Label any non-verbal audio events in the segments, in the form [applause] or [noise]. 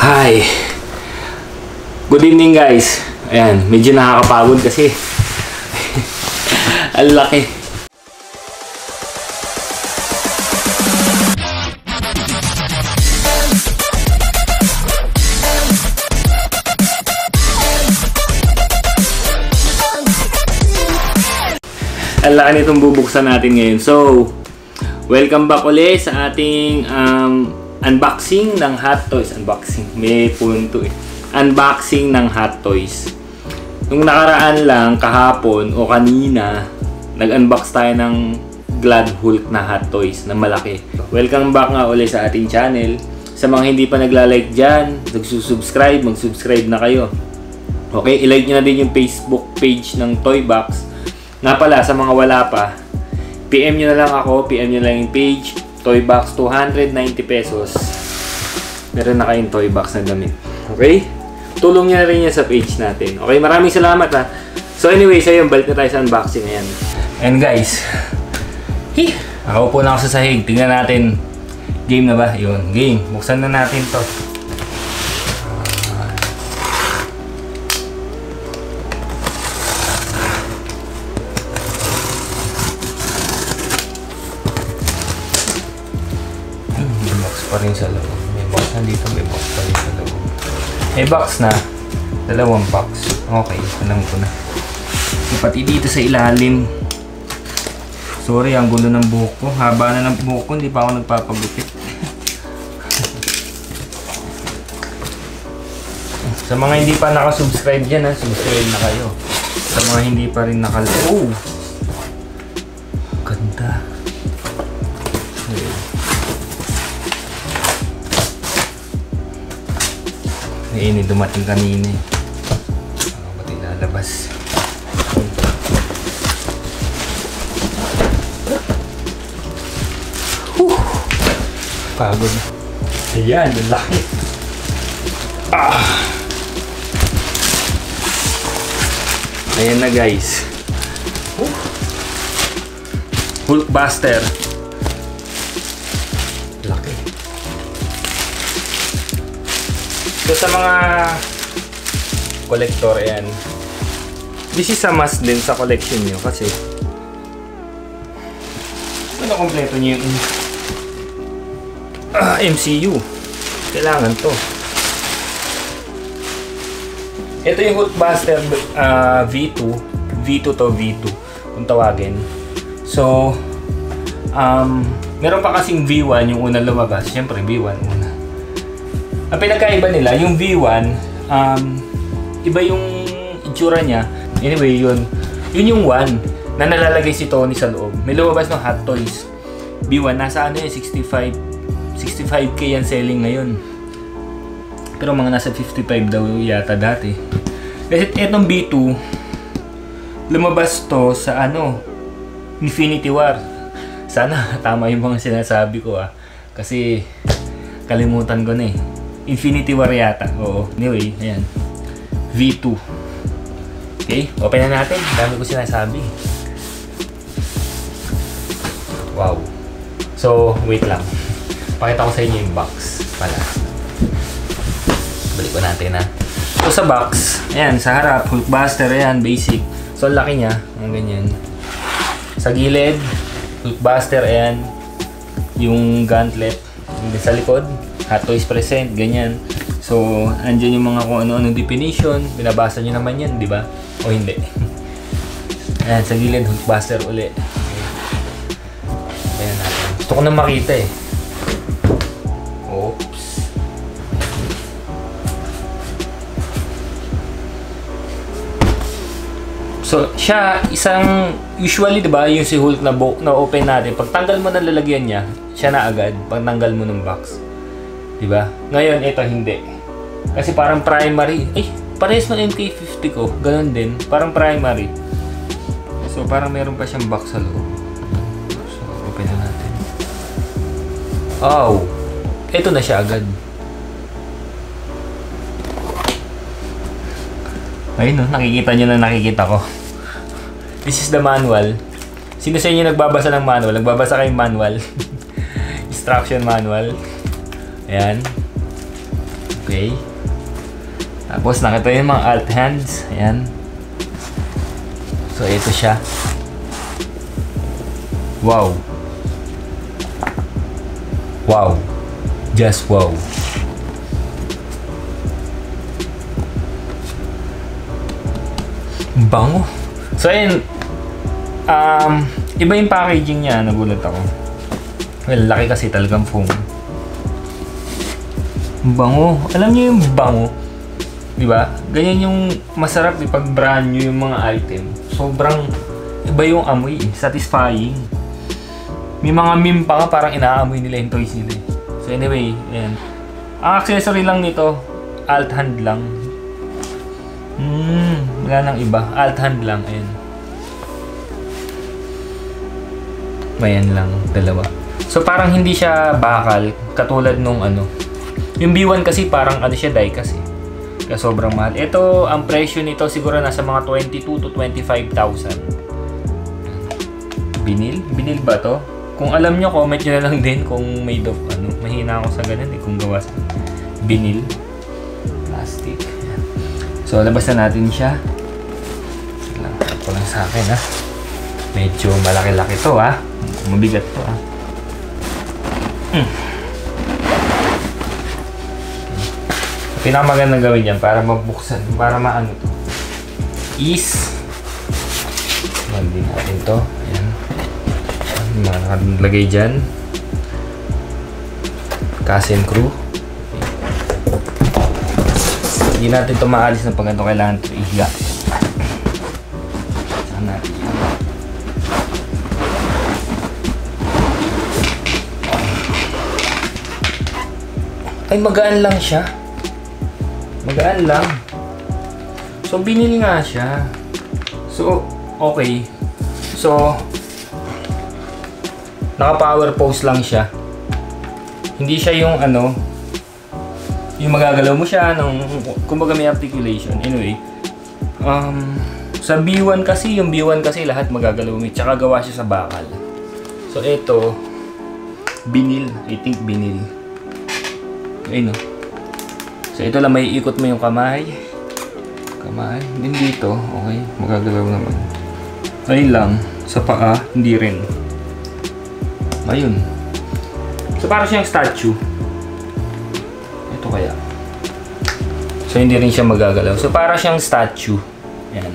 Hi! Good evening guys! Ayan, medyo nakakapagod kasi [laughs] ang laki. Ang laki nitong bubuksan natin ngayon. So, welcome back ulit sa ating um, unboxing ng hot toys. Unboxing. May punto eh. Unboxing ng hot toys. Nung nakaraan lang, kahapon o kanina, nag-unbox tayo ng Glad Hulk na hot toys na malaki. Welcome back nga ulit sa ating channel. Sa mga hindi pa nagla-like dyan, nagsusubscribe, mag-subscribe na kayo. Okay, ilike nyo na din yung Facebook page ng Toy Box. Nga pala, sa mga wala pa, PM nyo na lang ako, PM nyo lang yung page, Toy Box 290 pesos. Meron na kayong Toy Box na damit. Okay? Tulong na rin yan sa page natin. Okay, maraming salamat ha. So anyway, sa yun, balik na tayo sa unboxing ngayon. And guys, hi, ako po na ako sa sahig. Tingnan natin, game na ba? Yun, game. Buksan na natin to. Pa rin sa loob. May box na may box pa rin sa loob. May box na. Dalawang box. Okay, alam ko na. Pati dito sa ilalim. Sorry, ang gulo ng buhok ko. Haba na ng buhok ko, hindi pa ako nagpapagupit. [laughs] sa mga hindi pa nakasubscribe dyan, ha, subscribe na kayo. Sa mga hindi pa rin nakal... Oh! Ganda. Ayun, dumating kanina eh. Ba lalabas? Whew! Pagod. Ayan, laki. Ah! Ayan na guys. Whew! Hulkbuster. Laki. So sa mga collector yan, this is a must din sa collection nyo kasi ano kompleto nyo yung ah, MCU. Kailangan to. Ito yung Hulkbuster ah, V2. V2 to V2 kung tawagin. So, um, meron pa kasing V1 yung unang lumabas. Siyempre, V1 una. Ang pinagkaiba nila, yung V1, um, iba yung itsura niya. Anyway, yun. Yun yung 1 na nalalagay si Tony sa loob. May lumabas ng Hot Toys. V1, nasa ano yun, 65, 65k yan selling ngayon. Pero mga nasa 55 daw yata dati. Kasi etong B2, lumabas to sa ano, Infinity War. Sana [laughs] tama yung mga sinasabi ko ah. Kasi kalimutan ko na eh. Infinity War yata. Oo. Anyway, ayan. V2. Okay, open na natin. Dami ko sinasabi. Wow. So, wait lang. Pakita ko sa inyo yung box pala. Balik ko natin ha. So, sa box, ayan, sa harap, Hulkbuster, ayan, basic. So, laki niya. Ang ganyan. Sa gilid, Hulkbuster, ayan. Yung gauntlet. Yung sa likod, Hot Toys Present, ganyan. So, andyan yung mga kung ano-anong definition. Binabasa nyo naman yan, di ba? O hindi. [laughs] Ayan, sa gilid, Hulkbuster uli. Ayan natin. Gusto ko na makita eh. Oops. So, siya, isang, usually, di ba, yung si Hulk na, na open natin, pag tanggal mo ng lalagyan niya, siya na agad, pag tanggal mo ng box. Di ba? Ngayon, ito hindi. Kasi parang primary, eh, parehas ng MK50 ko, ganun din, parang primary. So, parang meron pa siyang box sa loob. So, open na natin. Oh! Ito na siya agad. Ayun no, nakikita nyo na nakikita ko. This is the manual. Sino sa inyo nagbabasa ng manual? Nagbabasa kayong manual. [laughs] Instruction manual. Ayan. Okay. Tapos nakita yung mga alt hands. Ayan. So, ito siya. Wow. Wow. Just wow. Bango. So, ayun. Um, iba yung packaging niya. Nagulat ako. Well, laki kasi talagang foam. Bango. Alam niyo yung bango? Di ba? Ganyan yung masarap pag brand new yung mga item. Sobrang iba yung amoy. eh. Satisfying. May mga meme pa nga parang inaamoy nila yung toys nila. eh. So anyway, ayan. Ang accessory lang nito, alt hand lang. Hmm, wala nang iba. Alt hand lang, ayan. Ayan lang, dalawa. So parang hindi siya bakal, katulad nung ano. Yung B1 kasi parang ano siya, die kasi. Kaya sobrang mahal. Ito, ang presyo nito siguro nasa mga 22 to 25,000. Binil? Binil ba to? Kung alam nyo, comment nyo na lang din kung made of ano. Mahina ako sa ganun eh, kung gawa sa binil. Plastic. So, labas na natin siya. Lang, ito lang sa akin ha. Medyo malaki-laki to ha. Mabigat to ha. Hmm. Pinakamagandang gawin yan para mabuksan, para maano to. Is Mandi natin to. Ayan. Nakalagay dyan. Kasim crew. Hindi natin ito maalis na pag ito kailangan ito ihiga. Ay, magaan lang siya. Magaan lang. So, binili nga siya. So, okay. So, naka-power pose lang siya. Hindi siya yung ano, yung magagalaw mo siya nung kumbaga may articulation. Anyway, um, sa B1 kasi, yung B1 kasi lahat magagalaw mo. Tsaka gawa siya sa bakal. So, ito, binil. I think binil. Ayun o. So, ito lang, may ikot mo yung kamay. Kamay. Din dito. Okay. Magagalaw naman. Ayun lang. Sa paa, hindi rin. Ayun. So, para siyang statue. Ito kaya. So, hindi rin siya magagalaw. So, para siyang statue. Yan.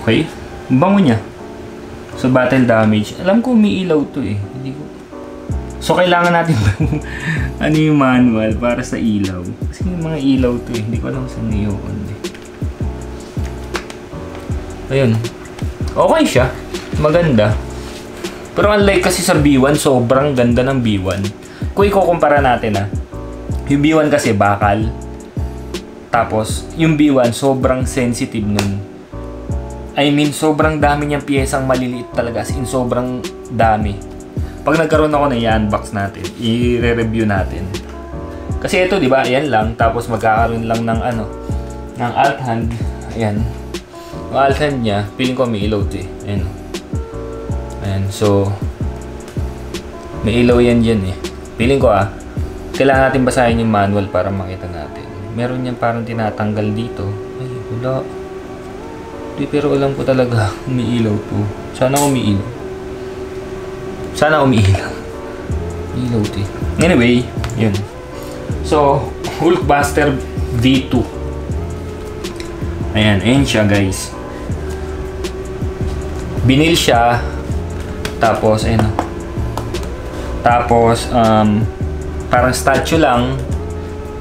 Okay. Ang Bango niya. So, battle damage. Alam ko umiilaw to eh. Hindi ko... So, kailangan natin [laughs] ano yung manual para sa ilaw. Kasi yung mga ilaw to eh. Hindi ko alam saan yun eh. Ayun. Okay siya. Maganda. Pero unlike kasi sa B1, sobrang ganda ng B1. Kung ikukumpara natin ah. Yung B1 kasi bakal. Tapos, yung B1 sobrang sensitive nun. I mean, sobrang dami niyang piyesang maliliit talaga. As in, sobrang dami. Pag nagkaroon ako na i-unbox natin, i-review natin. Kasi ito, di ba, ayan lang. Tapos magkakaroon lang ng ano, ng alt hand. Ayan. Yung alt hand niya, feeling ko may ilaw eh. Ayan. Ayan, so, may ilaw yan dyan eh. Feeling ko ah, kailangan natin basahin yung manual para makita natin. Meron yan parang tinatanggal dito. Ay, wala. Di, pero alam ko talaga, [laughs] umiilaw to. Sana umiilaw. Sana umiilaw. Ilaw to eh. Anyway, yun. So, [laughs] Hulkbuster V2. Ayan, ayan siya guys. Binil siya. Tapos, ayun. oh. Tapos, um, parang statue lang.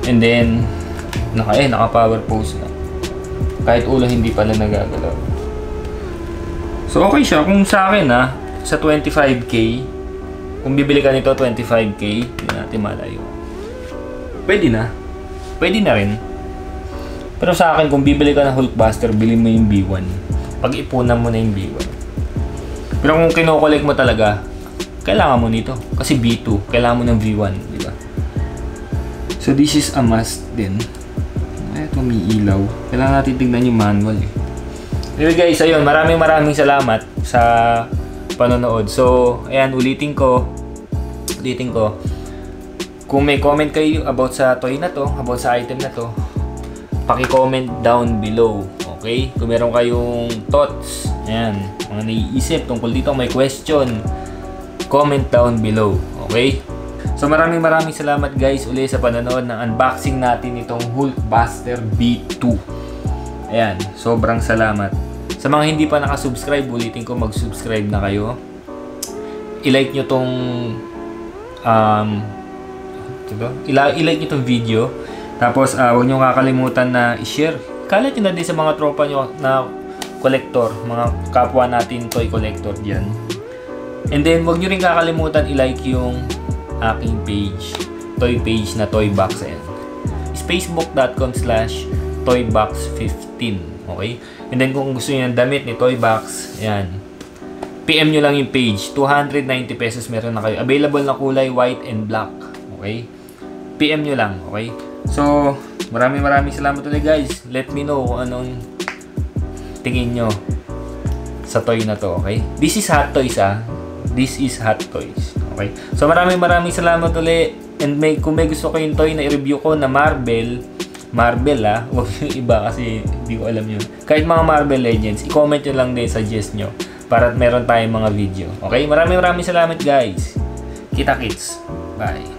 And then, naka, eh, naka power pose na. Kahit ulo hindi pala nagagalaw. So, okay siya. Kung sa akin, ha, sa 25k, kung bibili ka nito 25k, hindi natin malayo. Pwede na. Pwede na rin. Pero sa akin, kung bibili ka ng Hulkbuster, bilhin mo yung B1. Pag-ipunan mo na yung B1. Pero kung kinokollect mo talaga, kailangan mo nito. Kasi B2, kailangan mo ng V1, di ba? So this is a must din. Ito may ilaw. Kailangan natin tignan yung manual eh. Anyway guys, ayun, maraming maraming salamat sa panonood. So, ayan, ulitin ko. ulitin ko, kung may comment kayo about sa toy na to, about sa item na to, paki-comment down below. Okay? Kung meron kayong thoughts, ayan, mga naiisip tungkol dito, may question, comment down below. Okay? So maraming maraming salamat guys uli sa panonood ng unboxing natin itong Hulkbuster B2. Ayan, sobrang salamat. Sa mga hindi pa nakasubscribe, ulitin ko mag-subscribe na kayo. I-like nyo tong um, ila- i-like nyo tong video. Tapos, uh, huwag nyo kakalimutan na i-share. Kalat nyo na din sa mga tropa nyo na collector, mga kapwa natin toy collector dyan. And then, huwag nyo rin kakalimutan i-like yung aking page, toy page na Toybox. Ayan. Is facebook.com slash toybox15. Okay? And then, kung gusto nyo ng damit ni Toybox, ayan. PM nyo lang yung page. 290 pesos meron na kayo. Available na kulay white and black. Okay? PM nyo lang. Okay? So, maraming maraming salamat ulit guys. Let me know kung anong tingin nyo sa toy na to. Okay? This is Hot Toys ah. This is Hot Toys. Okay? So, maraming maraming salamat ulit. And may, kung may gusto kayong toy na i-review ko na Marvel, Marvel ah, [laughs] huwag yung iba kasi hindi ko alam yun. Kahit mga Marvel Legends, i-comment nyo lang din, suggest nyo para meron tayong mga video. Okay? Maraming maraming salamat guys. Kita kits. Bye.